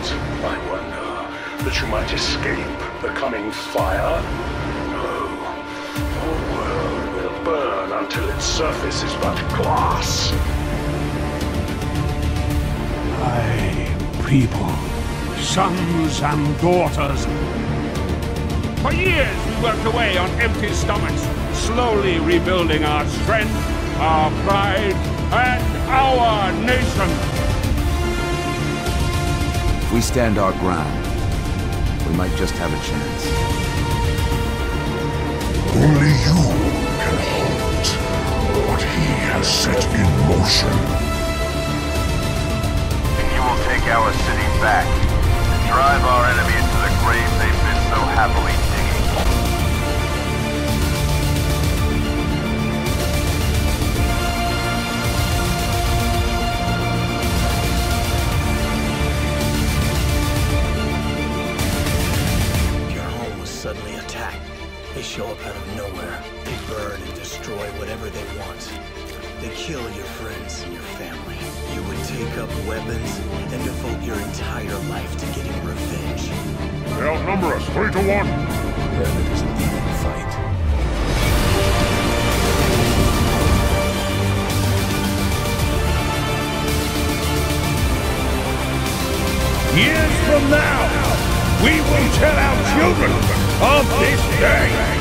I wonder that you might escape the coming fire. No, your world will burn until its surface is but glass. My people, sons and daughters. For years we worked away on empty stomachs, slowly rebuilding our strength, our pride, and our nation. If we stand our ground, we might just have a chance. Only you can halt what he has set in motion. And you will take our city back and drive our enemies to the grave they've show up out of nowhere. They burn and destroy whatever they want. They kill your friends and your family. You would take up weapons and devote your entire life to getting revenge. They outnumber us three to one. Then it is an even fight. Years from now, we will tell our children of this day.